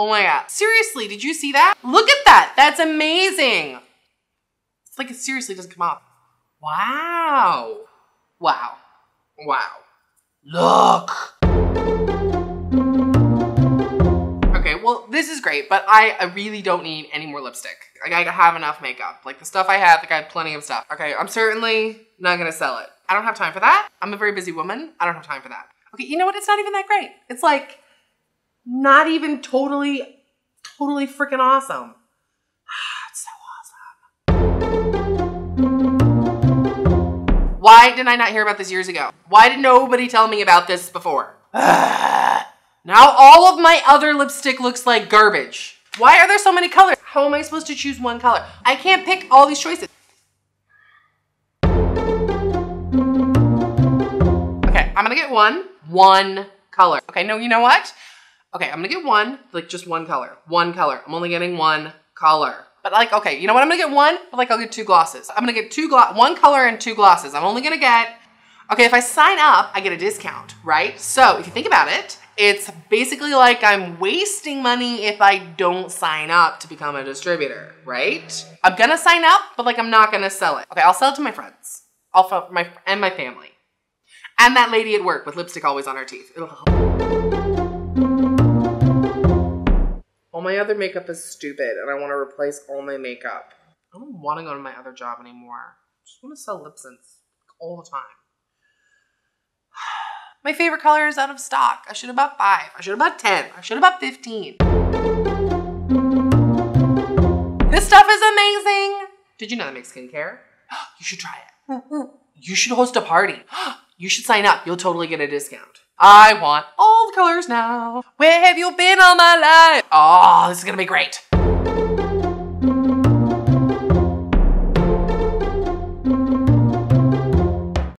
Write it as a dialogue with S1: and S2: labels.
S1: Oh my God. Seriously, did you see that? Look at that. That's amazing. It's like it seriously doesn't come off. Wow. Wow. Wow. Look. Okay, well, this is great, but I, I really don't need any more lipstick. Like, I have enough makeup. Like, the stuff I have, like, I have plenty of stuff. Okay, I'm certainly not gonna sell it. I don't have time for that. I'm a very busy woman. I don't have time for that. Okay, you know what? It's not even that great. It's like, not even totally, totally freaking awesome. it's so awesome. Why did I not hear about this years ago? Why did nobody tell me about this before? Now all of my other lipstick looks like garbage. Why are there so many colors? How am I supposed to choose one color? I can't pick all these choices. Okay, I'm gonna get one, one color. Okay, no, you know what? Okay, I'm gonna get one, like just one color, one color. I'm only getting one color. But like, okay, you know what? I'm gonna get one, but like I'll get two glosses. I'm gonna get two glo one color and two glosses. I'm only gonna get, okay, if I sign up, I get a discount, right? So if you think about it, it's basically like I'm wasting money if I don't sign up to become a distributor, right? I'm gonna sign up, but like I'm not gonna sell it. Okay, I'll sell it to my friends. I'll my and my family. And that lady at work with lipstick always on her teeth. All my other makeup is stupid and I want to replace all my makeup. I don't want to go to my other job anymore. I just want to sell LipSense all the time. My favorite color is out of stock. I should have bought five. I should have bought 10. I should have bought 15. This stuff is amazing. Did you know that makes skincare? You should try it. You should host a party. You should sign up. You'll totally get a discount. I want all the colors now. Where have you been all my life? Oh, this is gonna be great.